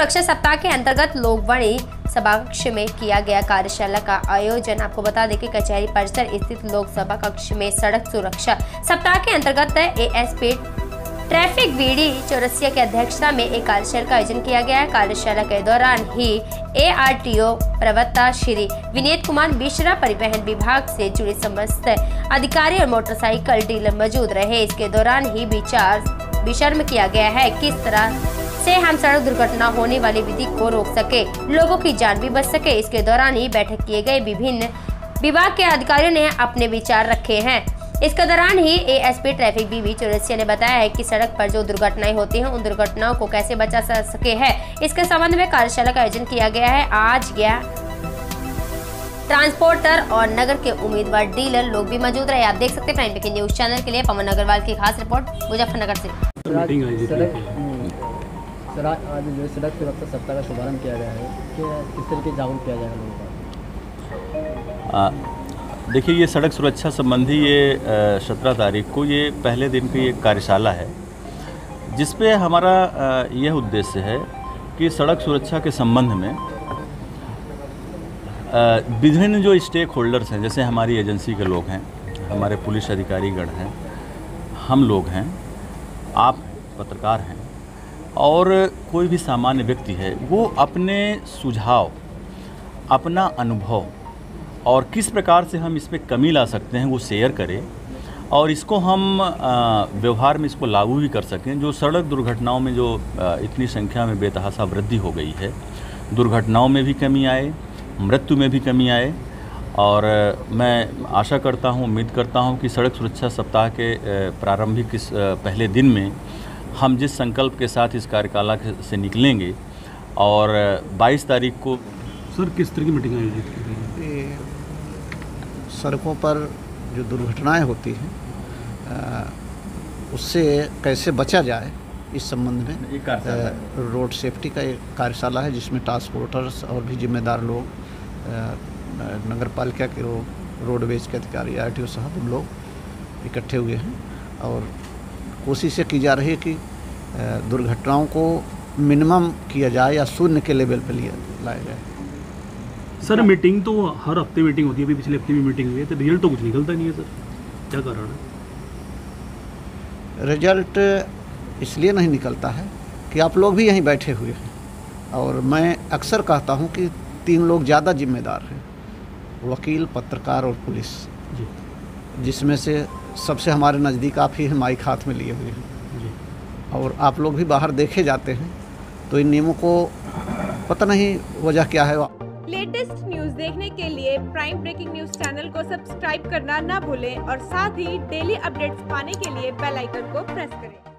सुरक्षा सप्ताह के अंतर्गत लोकवाणी सभा कक्ष में किया गया कार्यशाला का आयोजन। आपको बता दें कि कचहरी परिसर स्थित लोकसभा कक्ष में सड़क सुरक्षा सप्ताह के अंतर्गत A ASP traffic BD Chaurasia की अध्यक्षता में एक कार्यशाला का आयोजन किया गया। है कार्यशाला के दौरान ही एआरटीओ प्रवक्ता श्री विनीत कुमार मिश्रा, परिवहन विभाग से जुड़े समस्त अधिकारी और मोटरसाइकिल डीलर मौजूद रहे। इसके दौरान ही विचार विशर्म किया गया है किस तरह से हम सड़क दुर्घटना होने वाली विधि को रोक सके। लोगों की जान भी बच सके। इसके दौरान ही बैठक किए गए विभिन्न विभाग के अधिकारियों ने अपने विचार रखे हैं। इसके दौरान ही एएसपी ट्रैफ़िक बीवी चौरसिया ने बताया है कि सड़क पर जो दुर्घटनाएँ होती हैं उन दुर्घटनाओं को कैसे बचा जा सके है। इसके संबंध में कार्यशाला का आयोजन किया गया है। आज गया ट्रांसपोर्टर और नगर के उम्मीदवार डीलर लोग भी मौजूद रहे। आप देख सकते हैं प्राइम न्यूज़ चैनल के लिए पवन अग्रवाल की खास रिपोर्ट मुजफ्फरनगर से। सर आज जो है सड़क सुरक्षा सप्ताह का शुभारंभ किया गया है। कि किस तरीके जागरूक किया जाएगा लोगों को? देखिए, ये सड़क सुरक्षा संबंधी ये सत्रह तारीख को ये पहले दिन की एक कार्यशाला है, जिस पे हमारा यह उद्देश्य है कि सड़क सुरक्षा के संबंध में विभिन्न जो स्टेक होल्डर्स हैं, जैसे हमारी एजेंसी के लोग हैं, हमारे पुलिस अधिकारीगण हैं, हम लोग हैं, आप पत्रकार हैं और कोई भी सामान्य व्यक्ति है, वो अपने सुझाव, अपना अनुभव और किस प्रकार से हम इसमें कमी ला सकते हैं वो शेयर करें और इसको हम व्यवहार में इसको लागू भी कर सकें। जो सड़क दुर्घटनाओं में जो इतनी संख्या में बेतहासा वृद्धि हो गई है, दुर्घटनाओं में भी कमी आए, मृत्यु में भी कमी आए और मैं आशा करता हूँ, उम्मीद करता हूँ कि सड़क सुरक्षा सप्ताह के प्रारंभिक इस पहले दिन में हम जिस संकल्प के साथ इस कार्यकाला से निकलेंगे और 22 तारीख को सर किस तरह की मीटिंग आयोजित की गई? सड़कों पर जो दुर्घटनाएँ होती हैं उससे कैसे बचा जाए इस संबंध में? रोड सेफ्टी का एक कार्यशाला है जिसमें ट्रांसपोर्टर्स और भी जिम्मेदार लोग नगर पालिका के लोग रोडवेज़ के अधिकारी आर टी साहब हम लोग इकट्ठे हुए हैं और कोशिश ये की जा रही है कि दुर्घटनाओं को मिनिमम किया जाए या शून्य के लेवल पर लिया लाया जाए। सर मीटिंग तो हर हफ़्ते मीटिंग होती है अभी पिछले हफ़्ते भी मीटिंग हुई है तो रिज़ल्ट तो कुछ निकलता नहीं है सर। क्या कारण है? रिज़ल्ट इसलिए नहीं निकलता है कि आप लोग भी यहीं बैठे हुए हैं। और मैं अक्सर कहता हूँ कि तीन लोग ज़्यादा जिम्मेदार हैं वकील पत्रकार और पुलिस। जी। जिसमें से सबसे हमारे नज़दीक आप ही हैं माइक हाथ में लिए हुए हैं। और आप लोग भी बाहर देखे जाते हैं तो इन नियमों को पता नहीं वजह क्या है। लेटेस्ट न्यूज़ देखने के लिए प्राइम ब्रेकिंग न्यूज़ चैनल को सब्सक्राइब करना ना भूलें और साथ ही डेली अपडेट्स पाने के लिए बेल आइकन को प्रेस करें।